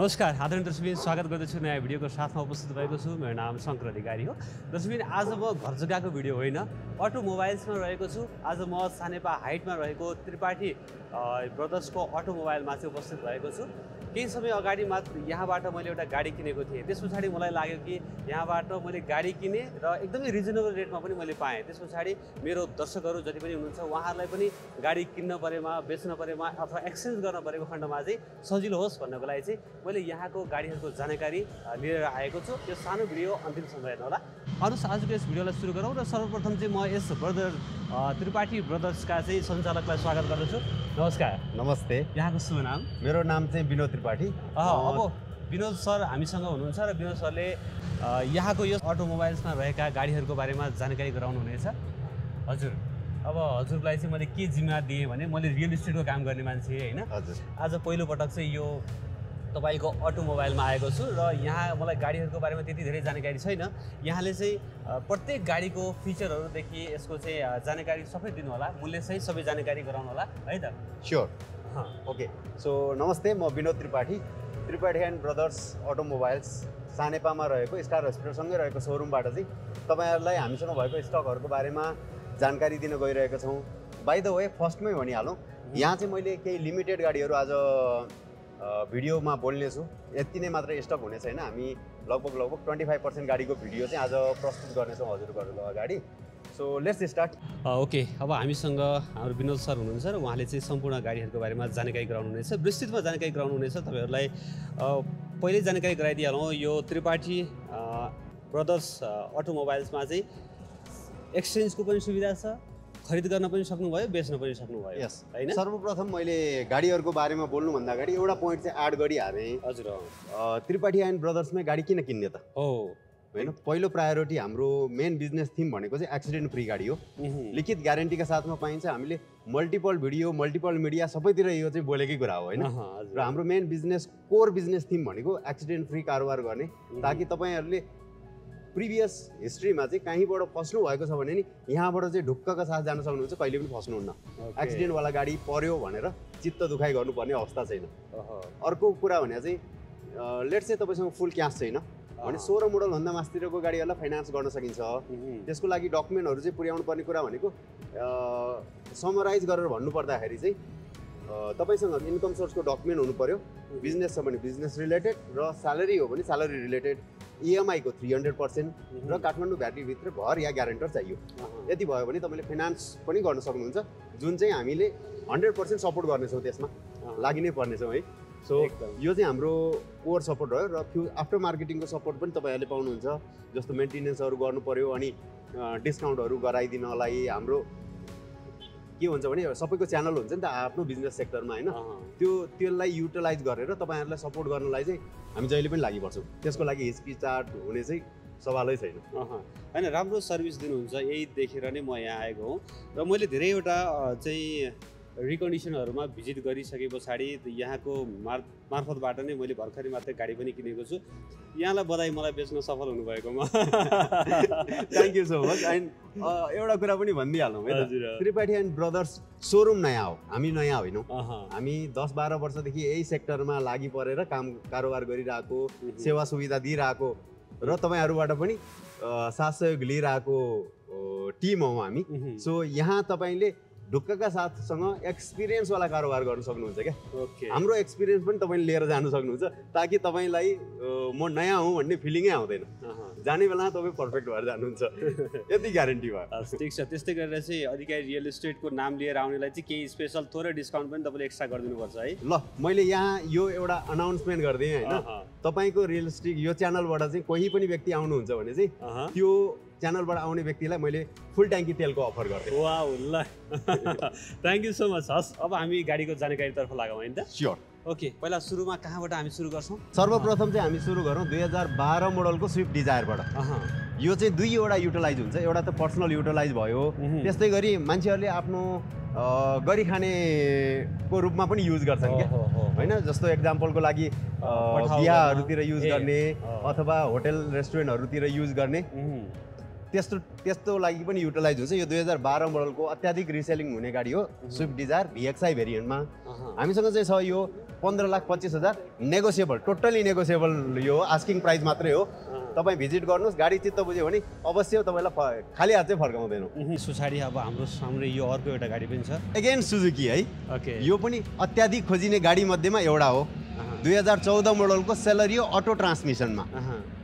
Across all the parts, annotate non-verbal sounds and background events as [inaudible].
नमस्कार आदरणीय दर्शकबिन स्वागत गर्दछु नयाँ भिडियोको साथमा उपस्थित भएको छु। मेरो नाम शङ्कर अधिकारी हो। दर्शकबिन आज म घर जग्गाको भिडियो होइन अटोमोबाइल्समा रहेको छु। आज म सानेपा हाइटमा रहेको त्रिपाठी ब्रदर्सको अटोमोबाइलमा चाहिँ उपस्थित भएको छु। केही समय अगाडि मात्र यहाँबाट मैले एउटा गाडी किनेको थिएँ। त्यस पछाडि मलाई लाग्यो कि यहाँबाट मैले गाडी किनेँ र एकदमै रिजनेबल रेटमा पनि मैले पाएँ। त्यस पछाडि मेरो दर्शकहरू जति पनि हुनुहुन्छ उहाँहरूलाई पनि गाडी किन्न परेमा बेच्न परेमा अथवा एक्सचेन्ज गर्न परेको खण्डमा चाहिँ सजिलो होस् भन्नको लागि चाहिँ मैले यहाँको गाडीहरूको जानकारी लिएर आएको छु। यो सानो भिडियो अन्तिमसम्म हेर्नु होला आउनुहोस् आजको यस भिडियोलाई सुरु गरौँ र सर्वप्रथम चाहिँ म यस ब्रदर त्रिपाठी ब्रदर्सका चाहिँ सञ्चालकलाई स्वागत गर्दछु। नमस्कार। नमस्ते। यहाँको शुभ नाम? मेरो नाम चाहिँ विनोद त्रिपाठी अह, अब विनोद सर हामीसँग हुनुहुन्छ र विनोद सरले यहाँको यो अटोमोबाइल्समा रहेका गाडीहरूको बारेमा जानकारी गराउनु हुनेछ। हजुर अब हजुरलाई चाहिँ मैले के जिम्मा दिएँ भने मैले रियल इस्टेटको काम गर्ने मान्छे होइन? हजुर। आज पहिलोपटक चाहिँ यो तपाईँको अटोमोबाइलमा आएको छु र यहाँ मलाई गाडीहरूको बारेमा त्यति धेरै जानकारी छैन। यहाँले चाहिँ प्रत्येक गाडीको फिचरहरूदेखि यसको चाहिँ जानकारी सबै दिनु होला मूल्यसहित सबै जानकारी गराउनु होला है त? स्योर ओके सो नमस्ते म Vinod Tripathi. Tripathi and Brothers Automobiles सानेपामा रहेको स्टार हस्पिटलसँगै रहेको सोरुमबाट चाहिँ। तपाईँहरूलाई हामीसँग भएको स्टकहरूको बारेमा जानकारी दिन गइरहेका छौँ। बाई द वे फर्स्टमै भनिहालौँ यहाँ चाहिँ मैले केही लिमिटेड गाडीहरू आज भिडियोमा बोल्नेछु यति नै मात्र स्टक हुने छैन हामी लगभग लगभग ट्वेन्टी फाइभ पर्सेन्ट गाडीको भिडियो चाहिँ आज प्रस्तुत गर्नेछौँ हजुरहरूको अगाडि। सो लेट्स स्टार्ट ओके अब हामीसँग हाम्रो विनोद सर हुनुहुन्छ र उहाँले चाहिँ सम्पूर्ण गाडीहरूको बारेमा जानकारी गराउनुहुनेछ विस्तृतमा जानकारी गराउनुहुनेछ तपाईँहरूलाई पहिल्यै जानकारी गराइदिइहालौँ। यो त्रिपाठी ब्रदर्स अटोमोबाइल्समा चाहिँ एक्सचेन्जको पनि सुविधा छ। खरिद गर्न पनि सक्नुभयो बेच्न पनि सक्नुभयो। यस होइन? सर्वप्रथम मैले गाडीहरूको बारेमा बोल्नुभन्दा अगाडि एउटा पोइन्ट चाहिँ एड गरिहालेँ। हजुर त्रिपाठी एन्ड ब्रदर्समै गाडी किन किन्ने त? हो। होइन पहिलो प्रायोरिटी हाम्रो मेन बिजनेस थिम भनेको चाहिँ एक्सिडेन्ट फ्री गाडी हो। लिखित ग्यारेन्टीका साथमा पाइन्छ हामीले मल्टिपल भिडियो मल्टिपल मिडिया सबैतिर यो चाहिँ बोलेकै कुरा हो होइन। र हाम्रो main business core business theme भनेको एक्सिडेन्ट फ्री कारोबार गर्ने। ताकि तपाईँहरूले प्रिभियस हिस्ट्रीमा चाहिँ कहीँबाट फस्नु भएको छ भने नि यहाँबाट चाहिँ ढुक्कका साथ जान सक्नुहुन्छ कहिले पनि फस्नुहुन्न। एक्सिडेन्टवाला गाडी पर्यो भनेर चित्त दुखाइ गर्नुपर्ने अवस्था छैन अर्को कुरा भने चाहिँ लेट चाहिँ तपाईँसँग फुल क्यास छैन भने। सोह्र मोडलभन्दा मास्तिरको गाडीहरूलाई फाइनेन्स गर्न सकिन्छ। त्यसको लागि डकुमेन्टहरू चाहिँ पुर्याउनु पर्ने कुरा भनेको समराइज गरेर भन्नुपर्दाखेरि चाहिँ तपाईँसँग इन्कम सोर्सको डकुमेन्ट हुनु पऱ्यो बिजनेस छ भने बिजनेस रिलेटेड र स्यालेरी हो भने स्यालेरी रिलेटेड। इएमआईको थ्री हन्ड्रेड पर्सेन्ट र काठमाडौँ भ्यालीभित्र घर या ग्यारेन्टर चाहियो। यति भयो भने तपाईँले फाइनेन्स पनि गर्न सक्नुहुन्छ। जुन चाहिँ हामीले हन्ड्रेड पर्सेन्ट सपोर्ट गर्नेछौँ त्यसमा। लागि नै पर्नेछौँ है। सो। यो चाहिँ हाम्रो कोर सपोर्ट रह्यो र फ्यु आफ्टर मार्केटिङको सपोर्ट पनि तपाईँहरूले पाउनुहुन्छ। जस्तो मेन्टेनेन्सहरू गर्नु पऱ्यो अनि डिस्काउन्टहरू गराइदिनलाई हाम्रो के हुन्छ भने सबैको च्यानल हुन्छ नि त आफ्नो बिजनेस सेक्टरमा होइन। त्यो त्यसलाई युटिलाइज गरेर तपाईँहरूलाई सपोर्ट गर्नलाई चाहिँ हामी जहिले पनि लागिपर्छौँ त्यसको लागि हिचकिचाट हुने चाहिँ सवालै छैन। होइन राम्रो सर्भिस दिनुहुन्छ यही देखेर नै म यहाँ आएको हुँ र मैले धेरैवटा चाहिँ रिकन्डिसनहरूमा भिजिट गरिसके पछाडि यहाँको मार मार्फतबाट नै मैले भर्खरै मात्रै गाडी पनि किनेको छु। यहाँलाई बधाई मलाई बेच्न सफल हुनुभएकोमा। Thank you so much and एउटा कुरा पनि भनिदिइहालौँ है त्रिपाठी एन्ड ब्रदर्स सोरुम नयाँ हो। हामी नयाँ होइनौँ। हामी दस बाह्र वर्षदेखि यही सेक्टरमा लागि परेर काम कारोबार गरिरहेको। सेवा सुविधा दिइरहेको र तपाईँहरूबाट पनि साथ सहयोग लिइरहेको टिम हौँ हामी। सो यहाँ तपाईँले ढुक्कका साथसँग एक्सपिरियन्सवाला कारोबार गर्न सक्नुहुन्छ क्या। ओके हाम्रो एक्सपिरियन्स पनि तपाईँले लिएर जानु सक्नुहुन्छ ताकि तपाईँलाई म नयाँ हुँ भन्ने फिलिङै आउँदैन। जाने बेला तपाईँ पर्फेक्ट भएर जानुहुन्छ। [laughs] यति ग्यारेन्टी भयो। ठिक छ। त्यस्तै गरेर चाहिँ अधिकारी रियल इस्टेटको नाम लिएर आउनेलाई चाहिँ केही स्पेसल थोरै डिस्काउन्ट पनि तपाईँले एक्स्ट्रा गरिदिनुपर्छ है। ल मैले यहाँ यो एउटा अनाउन्समेन्ट गरिदिएँ होइन। तपाईँको रियल इस्टेट यो च्यानलबाट चाहिँ कोही पनि व्यक्ति आउनुहुन्छ भने चाहिँ। त्यो च्यानलबाट आउने व्यक्तिलाई मैले फुल ट्याङ्की तेलको अफर गर्थेँ वाउ ल थ्याङ्क यू सो मच हस् अब हामी गाडीको जानकारीतर्फ लागौँ होइन त स्योर ओके पहिला सुरुमा कहाँबाट हामी सुरु गर्छौँ सर्वप्रथम चाहिँ हामी सुरु गरौँ दुई हजार बाह्र मोडलको स्विफ्ट डिजायरबाट। यो चाहिँ दुईवटा युटिलाइज हुन्छ एउटा त पर्सनल युटिलाइज भयो। त्यस्तै गरी मान्छेहरूले आफ्नो अ, गरी खानेको रूपमा पनि युज गर्छन् क्या। होइन जस्तो एक्जाम्पलको लागि। बिहाहरूतिर युज गर्ने। अथवा होटल रेस्टुरेन्टहरूतिर युज गर्ने। त्यस्तो त्यस्तो लागि पनि युटिलाइज हुन्छ। यो दुई हजार बाह्र मोडलको अत्याधिक रिसेलिङ हुने गाडी हो स्विफ्ट डिजायर भिएक्सआई भेरिएन्टमा। हामीसँग चाहिँ छ यो पन्ध्र लाख पच्चिस हजार नेगोसिएबल टोटल्ली नेगोसिएबल यो आस्किङ प्राइस मात्रै हो। तपाईँ भिजिट गर्नुहोस् गाडी चित्त बुझ्यो भने अवश्य तपाईँलाई खाली हात चाहिँ फर्काउँदैनौँ पछाडि अब हाम्रो सामने यो अर्को एउटा गाडी पनि छ। एगेन सुजुकी है। ओके यो पनि अत्याधिक खोजिने गाडी मध्येमा एउटा हो। दुई हजार चौध मोडलको सेलरियो अटो ट्रान्समिसनमा।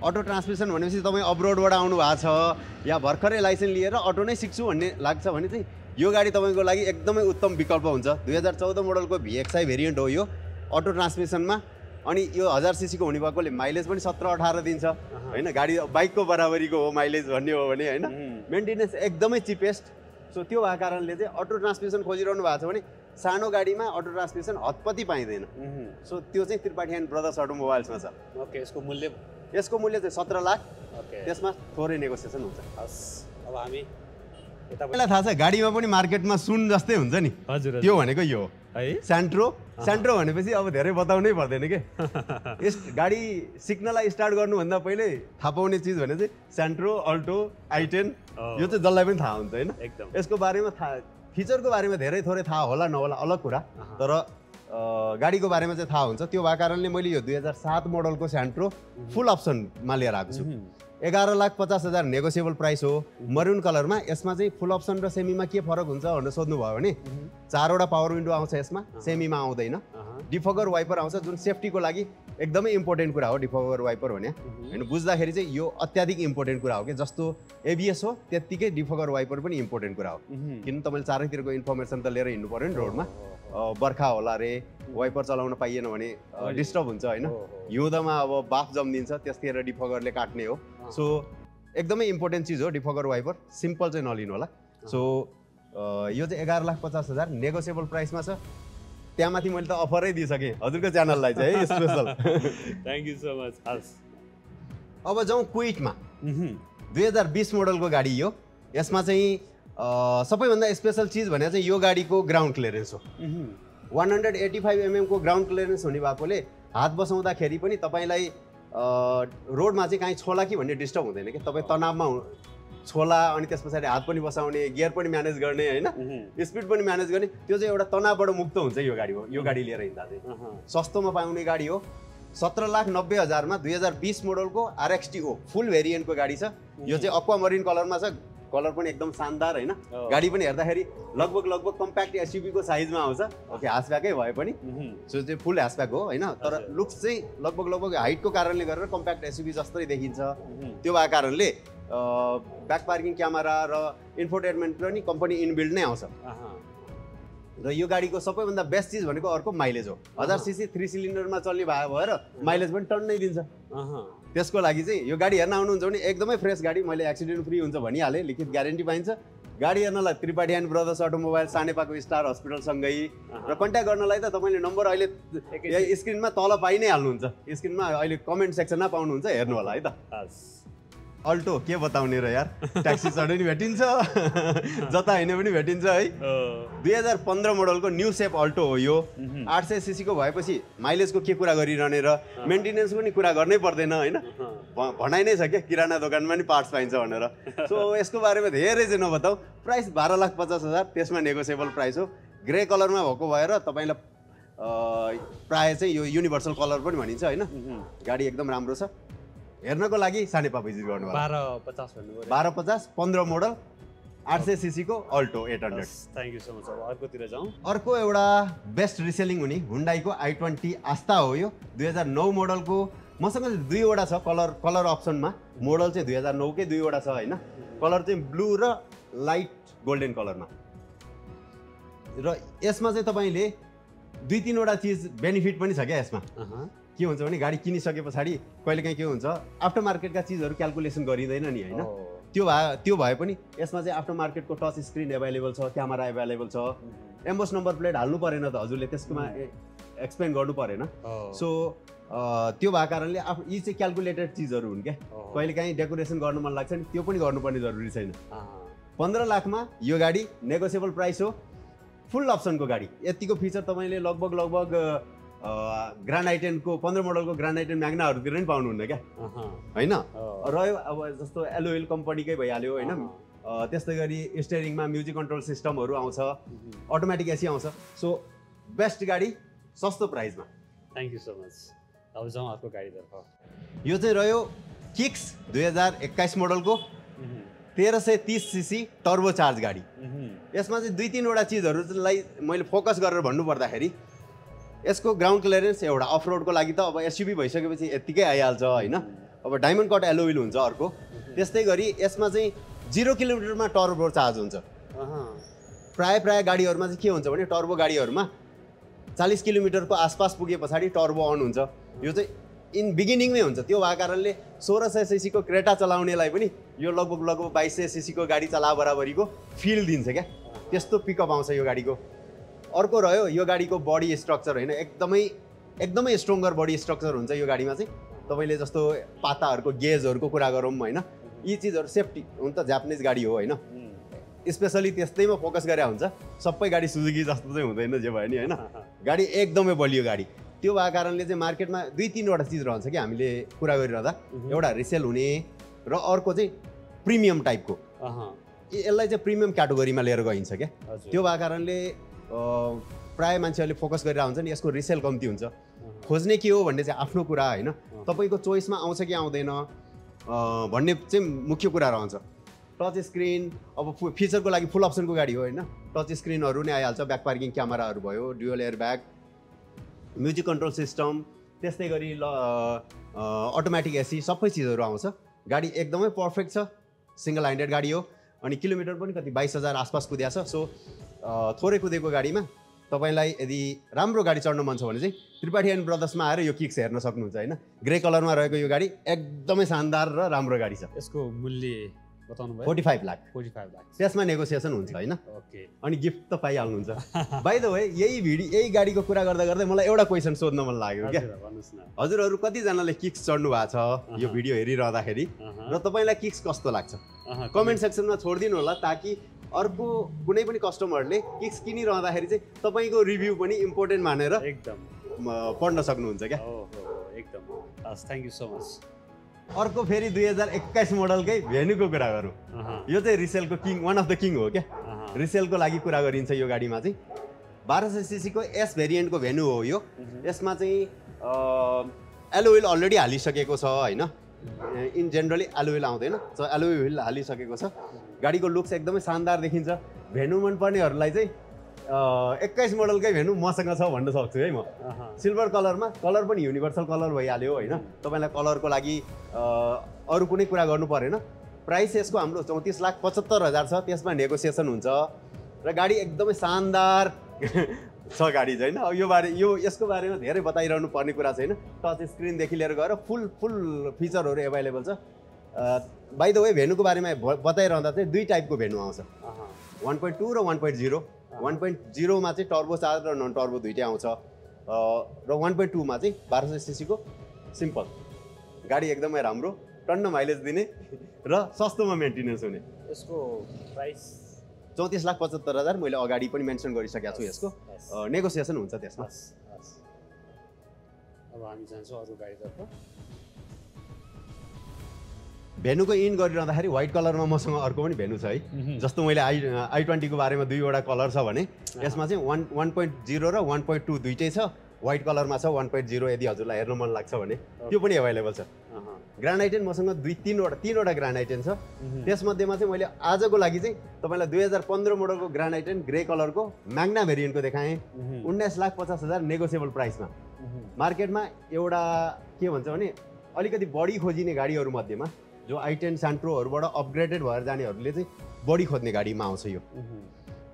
अटो ट्रान्समिसन भनेपछि तपाईँ अब्रोडबाट आउनु भएको छ या भर्खरै लाइसेन्स लिएर अटो नै सिक्छु भन्ने लाग्छ भने चाहिँ यो गाडी तपाईँको लागि एकदमै उत्तम विकल्प हुन्छ। दुई हजार चौध मोडलको भिएक्सआई भेरिएन्ट हो यो अटो ट्रान्समिसनमा अनि यो हजार सिसीको हुने भएकोले माइलेज पनि सत्र अठार दिन्छ। होइन गाडी बाइकको बराबरीको हो माइलेज भन्ने हो भने होइन। मेन्टेनेन्स एकदमै चिपेस्ट। सो त्यो भएको कारणले चाहिँ अटो ट्रान्समिसन खोजिरहनु भएको छ भने सानो गाडीमा अटो ट्रान्समिसन हतपति पाइँदैन। सो त्यो चाहिँ त्रिपाठी एन्ड ब्रदर्स अटोमोबाइल्समा छ। ओके यसको मूल्य? यसको मूल्य चाहिँ सत्र लाख। ओके। त्यसमा थोरै नेगोसिएसन हुन्छ। हस् अब हामी तपाईँलाई थाहा छ गाडीमा पनि मार्केटमा सुन जस्तै हुन्छ नि। हजुर त्यो भनेको यो हो। है? सेन्ट्रो सेन्ट्रो भनेपछि अब धेरै बताउनै पर्दैन के? [laughs] यस गाडी सिक्नलाई स्टार्ट गर्नुभन्दा पहिले थाहा पाउने चिज भने चाहिँ सेन्ट्रो अल्टो आइटेन। यो चाहिँ जसलाई पनि थाहा हुन्छ होइन? एकदम। यसको बारेमा थाहा फिचरको बारेमा धेरै थोरै थाहा होला नहोला अलग कुरा। तर गाडीको बारेमा चाहिँ थाहा हुन्छ। त्यो भएको कारणले मैले यो दुई हजार सात मोडलको सेन्ट्रो फुल अप्सनमा लिएर आएको छु। एघार लाख पचास हजार नेगोसिएबल प्राइस हो। मरुन कलरमा यसमा चाहिँ फुल अप्सन र सेमीमा के फरक हुन्छ भनेर सोध्नुभयो भने चारवटा पावर विन्डो आउँछ यसमा सेमीमा आउँदैन। डिफगर वाइपर आउँछ जुन सेफ्टीको लागि एकदमै इम्पोर्टेन्ट कुरा हो डिफगर वाइपर भने। होइन बुझ्दाखेरि चाहिँ यो अत्याधिक इम्पोर्टेन्ट कुरा हो कि जस्तो एबिएस हो त्यत्तिकै डिफगर वाइपर पनि इम्पोर्टेन्ट कुरा हो। किन तपाईँले चारैतिरको इन्फर्मेसन त लिएर हिँड्नु पऱ्यो नि रोडमा। बर्खा होला रे वाइपर चलाउन पाइएन भने डिस्टर्ब हुन्छ होइन। हिउँदमा अब बाफ जम्दिन्छ त्यसतिर डिफगरले काट्ने हो। सो एकदमै इम्पोर्टेन्ट चिज हो डिफगर वाइपर सिम्पल चाहिँ नलिनु होला। सो यो चाहिँ एघार लाख पचास हजार नेगोसिएबल प्राइसमा छ। त्यहाँमाथि मैले त अफरै दिइसकेँ। हजुरको च्यानललाई चाहिँ है special thank you so much हस् अब जाउँ क्विटमा दुई हजार बिस मोडलको गाडी यो। यसमा चाहिँ सबैभन्दा स्पेसल चिज भने चाहिँ यो गाडीको ग्राउन्ड क्लियरेन्स हो। वान हन्ड्रेड एट्टी फाइभ एमएमको ग्राउन्ड क्लियरेन्स हुने भएकोले हात बसाउँदाखेरि पनि तपाईँलाई रोडमा चाहिँ काहीँ छोला कि भन्ने डिस्टर्ब हुँदैन कि तपाईँ तनावमा छोला अनि त्यस पछाडि हात पनि बसाउने गियर पनि म्यानेज गर्ने होइन? स्पिड पनि म्यानेज गर्ने त्यो चाहिँ एउटा तनावबाट मुक्त हुन्छ यो गाडी हो यो गाडी लिएर हिँड्दा चाहिँ सस्तोमा पाउने गाडी हो। सत्र लाख नब्बे हजारमा दुई हजार बिस मोडलको आरएक्सटिओ फुल भेरिएन्टको गाडी छ। यो चाहिँ अक्वा मरिन कलरमा छ। कलर पनि एकदम शानदार होइन। गाडी पनि हेर्दाखेरि लगभग लगभग कम्प्याक्ट एसयुबीको साइजमा आउँछ। ओके ह्यासब्याकै भए पनि। सो चाहिँ फुल ह्यासब्याक हो होइन? तर। लुक्स चाहिँ लगभग लगभग हाइटको कारणले गरेर कम्प्याक्ट एसयुबी जस्तै देखिन्छ। त्यो भएको कारणले ब्याक पार्किङ क्यामेरा र इन्फोटेनमेन्ट पनि कम्पनी इनबिल्ड नै आउँछ। र यो गाडीको सबैभन्दा बेस्ट चिज भनेको अर्को माइलेज हो। हजार सिसी थ्री सिलिन्डरमा चल्ने भए भएर माइलेज पनि टन्नै दिन्छ। त्यसको लागि चाहिँ यो गाडी हेर्न आउनुहुन्छ भने एकदमै फ्रेस गाडी मैले एक्सिडेन्ट फ्री हुन्छ भनिहालेँ लिखित ग्यारेन्टी पाइन्छ। गाडी हेर्नलाई त्रिपाठी एन्ड ब्रदर्स अटोमोबाइल सानेपाको स्टार हस्पिटलसँगै। र कन्ट्याक्ट गर्नलाई त तपाईँले नम्बर अहिले स्क्रिनमा तल पाइ नै हाल्नुहुन्छ। स्क्रिनमा अहिले कमेन्ट सेक्सनमा पाउनुहुन्छ हेर्नु होला है त। हस्। अल्टो के बताउने र यार? ट्याक्सी चढे नि भेटिन्छ। [laughs] जता हिँड्यो पनि भेटिन्छ है। दुई हजार पन्ध्र मोडलको न्यू सेप अल्टो हो यो। आठ सय सिसीको भएपछि माइलेजको के कुरा गरिरहने र मेन्टेनेन्स पनि कुरा गर्नै पर्दैन होइन? भनाइ नै छ क्या किराना दोकानमा पनि पार्ट्स पाइन्छ भनेर। [laughs] सो यसको बारेमा धेरै चाहिँ नबताऊ प्राइस बाह्र लाख पचास हजार त्यसमा नेगोसिएबल प्राइस हो। ग्रे कलरमा भएको भएर तपाईँलाई प्रायः चाहिँ यो युनिभर्सल कलर पनि भनिन्छ होइन। गाडी एकदम राम्रो छ। हेर्नको लागि सानेपा भिजिट गर्नु बाह्र पचास भन्नुभयो। बाह्र पचास पन्ध्र मोडल आठ सय सिसीको Alto eight hundred thank you so much अब अर्कोतिर जाउँ। अर्को एउटा बेस्ट रिसेलिङ हुने हुन्डाईको आई ट्वेन्टी आस्था हो यो दुई हजार नौ मोडलको। मसँग चाहिँ दुईवटा छ कलर कलर अप्सनमा मोडल चाहिँ दुई हजार नौकै दुईवटा छ होइन? कलर चाहिँ ब्लू र लाइट गोल्डन कलरमा र यसमा चाहिँ तपाईँले दुई तिनवटा चिज बेनिफिट पनि छ क्या यसमा? के हुन्छ भने गाडी किनिसके पछाडि कहिलेकाहीँ के हुन्छ आफ्टर मार्केटका चिजहरू क्यालकुलेसन गरिँदैन नि होइन। त्यो भए त्यो भए पनि यसमा चाहिँ आफ्टर मार्केटको टच स्क्रिन एभाइलेबल छ क्यामेरा एभाइलेबल छ। एम्बोस नम्बर प्लेट हाल्नु परेन त हजुरले त्यसकोमा एक्सप्लेन गर्नु परेन। सो त्यो भएको कारणले आफ यी चाहिँ क्यालकुलेटेड चिजहरू हुन् क्या। ओ, कहिलेकाहीँ डेकोरेसन गर्नु मन लाग्छ नि त्यो पनि गर्नुपर्ने जरुरी छैन। पन्ध्र लाखमा यो गाडी नेगोसिएबल प्राइस हो। फुल अप्सनको गाडी। यतिको फिचर तपाईँले लगभग लगभग ग्रान्ड आइटेनको पन्ध्र मोडलको ग्रान्ड आइटेन म्याग्नाहरूतिर पनि पाउनुहुन्न क्या? होइन? रह्यो अब जस्तो एलोएल कम्पनीकै भइहाल्यो होइन? त्यस्तै गरी स्टेरिङमा म्युजिक कन्ट्रोल सिस्टमहरू आउँछ। अटोमेटिक एसी आउँछ। सो बेस्ट गाडी सस्तो प्राइसमा थ्याङ्क यू सो मच अब जाउँ अर्को गाडीतर्फ। यो चाहिँ रह्यो किक्स दुई हजार एक्काइस मोडलको मह्म, तेह्र सय तिस सिसी टर्बो चार्ज गाडी। मह्म, यसमा चाहिँ दुई तिनवटा चिजहरूलाई मैले फोकस गरेर भन्नुपर्दाखेरि यसको ग्राउन्ड क्लियरेन्स एउटा अफ रोडको लागि त अब एसयुबी भइसकेपछि यत्तिकै आइहाल्छ होइन? अब डायमन्ड कट एलोविल हुन्छ अर्को। त्यस्तै गरी यसमा चाहिँ जिरो किलोमिटरमा टर्बो चार्ज हुन्छ। अहँ, प्राय प्राय गाडीहरूमा चाहिँ के हुन्छ भने टर्बो गाडीहरूमा चालिस किलोमिटरको आसपास पुगे पछाडि टर्बो अन हुन्छ। यो चाहिँ इन बिगिनिङमै हुन्छ। त्यो भएको कारणले सोह्र सय सिसीको क्रेटा चलाउनेलाई पनि यो लगभग लगभग बाइस सय सिसीको गाडी चला बराबरीको फिल दिन्छ क्या। त्यस्तो पिकअप आउँछ यो गाडीको। अर्को रह्यो यो गाडीको बडी स्ट्रक्चर होइन एकदमै एकदमै स्ट्रङ्गर बडी स्ट्रक्चर हुन्छ यो गाडीमा चाहिँ। तपाईँले जस्तो पाताहरूको गेजहरूको कुरा गरौँ होइन यी चिजहरू सेफ्टी हुन त जापानिज गाडी हो होइन। स्पेसली त्यस्तैमा फोकस गरे हुन्छ सबै गाडी सुजुकी जस्तो चाहिँ हुँदैन जे भयो नि होइन। [laughs] गाडी एकदमै बलियो गाडी। त्यो भएको कारणले चाहिँ मार्केटमा दुई तिनवटा चिज रहन्छ कि हामीले कुरा गरिरहँदा। एउटा रिसेल हुने र अर्को चाहिँ प्रिमियम टाइपको यसलाई चाहिँ प्रिमियम क्याटेगोरीमा लिएर गइन्छ क्या। त्यो भएको कारणले प्राय मान्छेहरूले फोकस गरेर हुन्छ नि यसको रिसेल कम्ती हुन्छ। खोज्ने के हो भन्ने चाहिँ आफ्नो कुरा होइन। तपाईँको चोइसमा आउँछ कि आउँदैन भन्ने चाहिँ मुख्य कुरा रहन्छ। टच स्क्रिन अब फिचरको लागि फुल अप्सनको गाडी हो होइन। टच स्क्रिनहरू नै आइहाल्छ ब्याक पार्किङ क्यामेराहरू भयो dual air bag music control system त्यस्तै गरी ल अटोमेटिक एसी सबै चिजहरू आउँछ। गाडी एकदमै पर्फेक्ट छ सिङ्गल ह्यान्डेड गाडी हो। अनि किलोमिटर पनि कति बाइस हजार आसपास कुद्या छ। सो थोरै कुदेको गाडीमा तपाईँलाई यदि राम्रो गाडी चढ्न मन छ भने चाहिँ त्रिपाठी एन्ड ब्रदर्समा आएर यो किक्स हेर्न सक्नुहुन्छ होइन। ग्रे कलरमा रहेको यो गाडी एकदमै शानदार र राम्रो गाडी छ। यसको मूल्य बताउनु forty five lakh. Forty five lakh. त्यसमा नेगोसिएसन हुन्छ होइन। ओके। अनि गिफ्ट त पाइहाल्नुहुन्छ। [laughs] बाई द वे यही भिडियो यही गाडीको कुरा गर्दा गर्दै मलाई एउटा क्वेसन सोध्न मन लाग्यो क्या। भन्नुहोस् न। हजुरहरू कतिजनाले किक्स चढ्नु भएको छ? यो। भिडियो हेरिरहँदाखेरि। र तपाईँलाई किक्स कस्तो लाग्छ? कमेन्ट सेक्सनमा छोडिदिनु होला ताकि अर्को कुनै पनि कस्टमरले किक्स किनिरहँदाखेरि चाहिँ तपाईँको रिभ्यू पनि इम्पोर्टेन्ट मानेर एकदम। पढ्न सक्नुहुन्छ क्या? एकदम। हस् थ्याङ्क यू सो मच अर्को फेरि दुई हजार एक्काइस मोडलकै भेन्यूको कुरा गरौँ। यो चाहिँ रिसेलको king one of the king हो क्या? रिसेलको लागि कुरा गरिन्छ यो गाडीमा चाहिँ। बाह्र सय सिसीको एस भेरिएन्टको भेन्यू हो यो। यसमा चाहिँ एलोविल अलरेडी हालिसकेको छ होइन? इन जेनरली एलोविल आउँदैन। सो एलोविल हालिसकेको छ। गाडीको लुक्स एकदमै शानदार देखिन्छ। भेन्यू मनपर्नेहरूलाई चाहिँ एक्काइस मोडलकै भेन्यू मसँग छ भन्न सक्छु है म। सिल्भर कलरमा कलर पनि युनिभर्सल कलर भइहाल्यो होइन। तपाईँलाई कलरको लागि अरू कुनै कुरा गर्नु परेन। प्राइस यसको हाम्रो चौतिस लाख पचहत्तर हजार छ। त्यसमा नेगोसिएसन हुन्छ। र गाडी एकदमै शानदार छ गाडी चाहिँ होइन अब यो बारे यो यसको बारेमा धेरै बताइरहनु पर्ने कुरा छैन। टच स्क्रिनदेखि लिएर गएर फुल फुल फिचरहरू एभाइलेबल छ। बाई द वे भेन्यूको बारेमा बताइरहँदा चाहिँ दुई टाइपको भेन्यू आउँछ। वान पोइन्ट टू र one point zero one point जिरोमा चाहिँ टर्बो चार्ज र नन टर्बो दुइटै आउँछ। र वान पोइन्ट टूमा चाहिँ बाह्र सय सिसीको सिम्पल गाडी एकदमै राम्रो टन्न माइलेज दिने [laughs] र सस्तोमा मेन्टेनेन्स हुने। यसको प्राइस चौतिस लाख पचहत्तर हजार मैले अगाडि पनि मेन्सन गरिसकेको छु यसको। नेगोसिएसन हुन्छ त्यसमा। अब हामी जान्छौँ अरू गाडीतर्फ। भेनुको इन गरिरहँदाखेरि व्हाइट कलरमा मसँग अर्को पनि भेनु छ है। जस्तो मैले आई आई ट्वेन्टीको बारेमा दुईवटा कलर छ भने यसमा चाहिँ वान वान पोइन्ट जिरो र वान पोइन्ट टू दुइटै छ। व्हाइट कलरमा छ वान पोइन्ट जिरो यदि हजुरलाई हेर्न मन लाग्छ भने। त्यो पनि एभाइलेबल छ। ग्रान्ड आइटेन मसँग दुई तिनवटा तिनवटा ग्रान्ड आइटेन छ त्यसमध्येमा चाहिँ मैले आजको लागि चाहिँ तपाईँलाई दुई हजार पन्ध्र मोडलको ग्रान्ड आइटेन ग्रे कलरको म्याग्ना भेरिएन्टको देखाएँ। उन्नाइस लाख पचास हजार नेगोसिएबल प्राइसमा। मार्केटमा एउटा के भन्छ भने अलिकति बढी खोजिने गाडीहरू मध्येमा जो आइटेन सान्ट्रोहरूबाट अपग्रेडेड भएर जानेहरूले चाहिँ बढी खोज्ने गाडीमा आउँछ यो।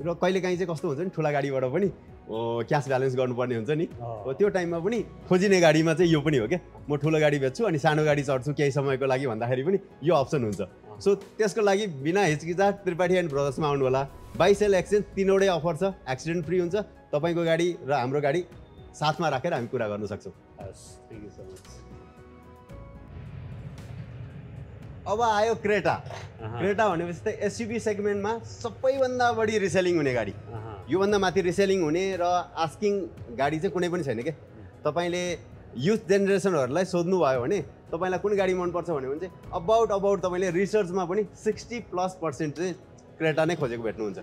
र कहिलेकाहीँ चाहिँ कस्तो हुन्छ नि ठुला गाडीबाट पनि क्यास ब्यालेन्स गर्नुपर्ने हुन्छ नि? हो त्यो टाइममा पनि खोजिने गाडीमा चाहिँ यो पनि हो क्या। म ठुलो गाडी बेच्छु अनि सानो गाडी चढ्छु केही समयको लागि भन्दाखेरि पनि यो अप्सन हुन्छ। सो त्यसको लागि बिना हिचकिचाट त्रिपाठी एन्ड ब्रदर्समा आउनु होला बाई सेल एक्सचेन्ज तिनवटै अफर छ। एक्सिडेन्ट फ्री हुन्छ। तपाईँको गाडी र हाम्रो गाडी साथमा राखेर हामी कुरा गर्न सक्छौँ। हस् थ्याङ्क यू सो मच अब आयो क्रेटा। क्रेटा भनेपछि त एसयुभी सेगमेन्टमा सबैभन्दा बढी रिसेलिङ हुने गाडी। योभन्दा माथि रिसेलिङ हुने र आस्किङ गाडी चाहिँ कुनै पनि छैन क्या तपाईँले युथ जेनेरेसनहरूलाई सोध्नुभयो भने तपाईँलाई कुन गाडी मनपर्छ भन्यो भने चाहिँ अबाउट अबाउट तपाईँले रिसर्चमा पनि सिक्सटी प्लस पर्सेन्ट चाहिँ क्रेटा नै खोजेको भेट्नुहुन्छ।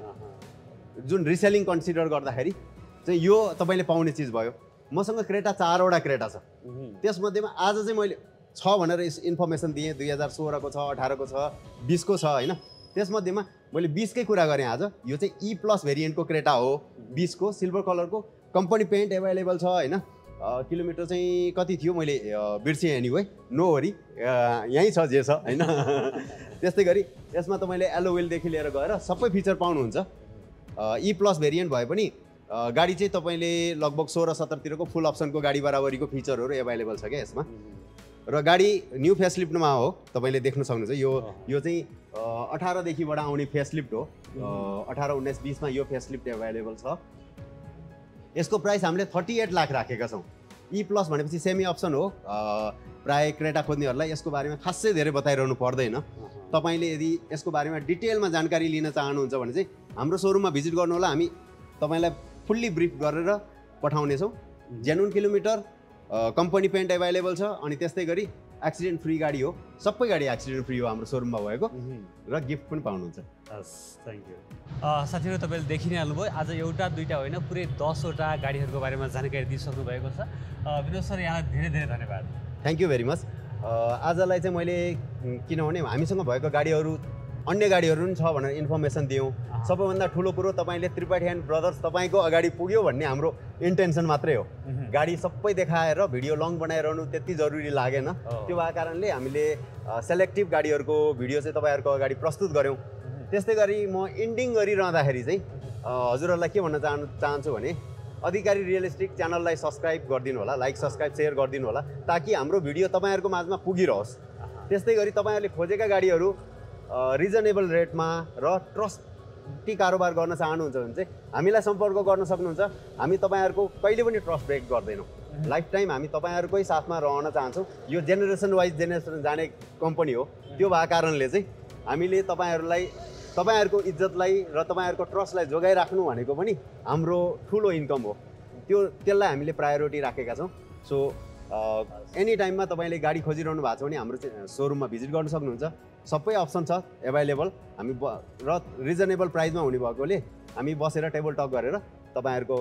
जुन रिसेलिङ कन्सिडर गर्दाखेरि चाहिँ यो तपाईँले पाउने चिज भयो। मसँग क्रेटा चारवटा क्रेटा छ। त्यसमध्येमा आज चाहिँ मैले छ भनेर इन्फर्मेसन दिएँ दुई हजार सोह्रको छ अठारको छ बिसको छ होइन? त्यसमध्येमा मैले बिसकै कुरा गरेँ आज। यो चाहिँ ई प्लस भेरिएन्टको क्रेटा हो बिसको सिल्भर कलरको। कम्पनी पेन्ट एभाइलेबल छ होइन? किलोमिटर चाहिँ कति थियो मैले बिर्सेँ एनिवे नो वरी यहीँ छ जे छ होइन? [laughs] त्यस्तै गरी यसमा तपाईँले एलोवेलदेखि लिएर गएर सबै फिचर पाउनुहुन्छ। ई प्लस भेरिएन्ट भए पनि गाडी चाहिँ तपाईँले लगभग सोह्र सत्तरतिरको फुल अप्सनको गाडी बराबरीको फिचरहरू एभाइलेबल छ क्या यसमा? र गाडी न्यू फेसलिफ्टमा हो तपाईँले देख्न सक्नुहुन्छ। यो यो चाहिँ अठारदेखिबाट आउने फेसलिफ्ट हो। अठार उन्नाइस बिसमा यो फेसलिफ्ट एभाइलेबल छ। यसको प्राइस हामीले थर्टी एट लाख राखेका छौँ। ई प्लस भनेपछि सेमी अप्सन हो। प्राय क्रेटा खोज्नेहरूलाई यसको बारेमा खासै धेरै बताइरहनु पर्दैन। तपाईँले यदि यसको बारेमा डिटेलमा जानकारी लिन चाहनुहुन्छ भने चाहिँ हाम्रो सोरुममा भिजिट गर्नु होला हामी तपाईँलाई फुल्ली ब्रिफ गरेर पठाउनेछौँ। Genuine kilometre company paint available छ अनि त्यस्तै गरी एक्सिडेन्ट फ्री गाडी हो। सबै गाडी एक्सिडेन्ट फ्री हो हाम्रो सोरुममा भएको। र गिफ्ट पनि पाउनुहुन्छ। हस् थ्याङ्क यू साथीहरू तपाईँले देखि नै हाल्नुभयो आज एउटा दुईवटा होइन पुरै दसवटा गाडीहरूको बारेमा जानकारी दिइसक्नु भएको छ। विनोद सर यहाँलाई धेरै धेरै धन्यवाद। थ्याङ्क यू भेरी मच आजलाई चाहिँ मैले किनभने हामीसँग भएको गाडीहरू अन्य गाडीहरू पनि छ भनेर इन्फर्मेसन दियौँ। सबैभन्दा ठुलो कुरो तपाईँले त्रिपाठी एन्ड ब्रदर्स तपाईँको अगाडि पुग्यो भन्ने हाम्रो इन्टेन्सन मात्रै हो। गाडी सबै देखाएर भिडियो लङ बनाइरहनु त्यति जरुरी लागेन। त्यो भएको कारणले हामीले सेलेक्टिभ गाडीहरूको भिडियो चाहिँ तपाईँहरूको अगाडि प्रस्तुत गऱ्यौँ। त्यस्तै गरी म इन्डिङ गरिरहँदाखेरि चाहिँ हजुरहरूलाई के भन्न चाहनु चाहन्छु भने अधिकारी रियलिस्टिक च्यानललाई सब्सक्राइब गरिदिनु होला लाइक सब्सक्राइब सेयर गरिदिनु होला ताकि हाम्रो भिडियो तपाईँहरूको माझमा पुगिरहोस्। त्यस्तै गरी तपाईँहरूले खोजेका गाडीहरू रिजनेबल रेटमा र ट्रस्टी कारोबार गर्न चाहनुहुन्छ भने चाहिँ हामीलाई सम्पर्क गर्न सक्नुहुन्छ। हामी तपाईँहरूको कहिले पनि ट्रस्ट ब्रेक गर्दैनौँ। लाइफ टाइम हामी तपाईँहरूकै साथमा रहन चाहन्छौँ। यो जेनेरेसन वाइज जेनेरेसन जाने कम्पनी हो। त्यो भएको कारणले चाहिँ हामीले तपाईँहरूलाई तपाईँहरूको इज्जतलाई र तपाईँहरूको ट्रस्टलाई जोगाइराख्नु भनेको पनि हाम्रो ठुलो इन्कम हो। त्यो त्यसलाई हामीले प्रायोरिटी राखेका छौँ। सो एनी टाइममा तपाईँले गाडी खोजिरहनु भएको छ भने हाम्रो सोरुममा भिजिट गर्न सक्नुहुन्छ। सबै अप्सन छ एभाइलेबल हामी ब र रिजनेबल प्राइसमा हुने भएकोले हामी बसेर टेबल टक गरेर तपाईँहरूको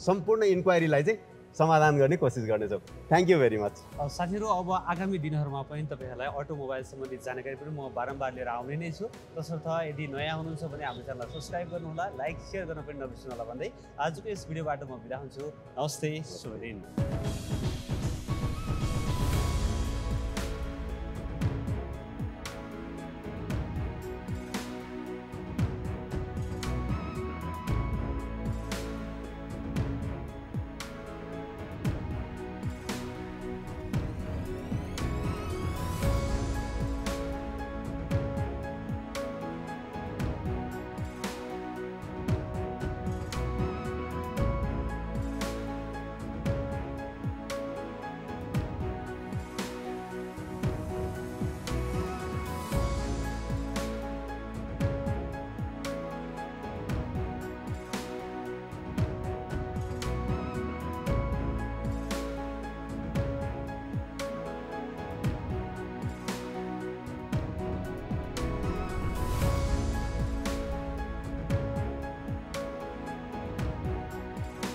सम्पूर्ण इन्क्वायरीलाई चाहिँ समाधान गर्ने कोसिस गर्नेछौँ। थ्याङ्क यू भेरी मच साथीहरू अब आगामी दिनहरूमा पनि तपाईँहरूलाई अटोमोबाइल सम्बन्धी जानकारी पनि म बारम्बार लिएर आउने नै छु। तसर्थ यदि नयाँ हुनुहुन्छ भने हाम्रो च्यानललाई सब्सक्राइब गर्नुहोला लाइक सेयर गर्न पनि नबिर्सनु होला भन्दै आजको यस भिडियोबाट म बिदा हुन्छु। नमस्ते शुभ दिन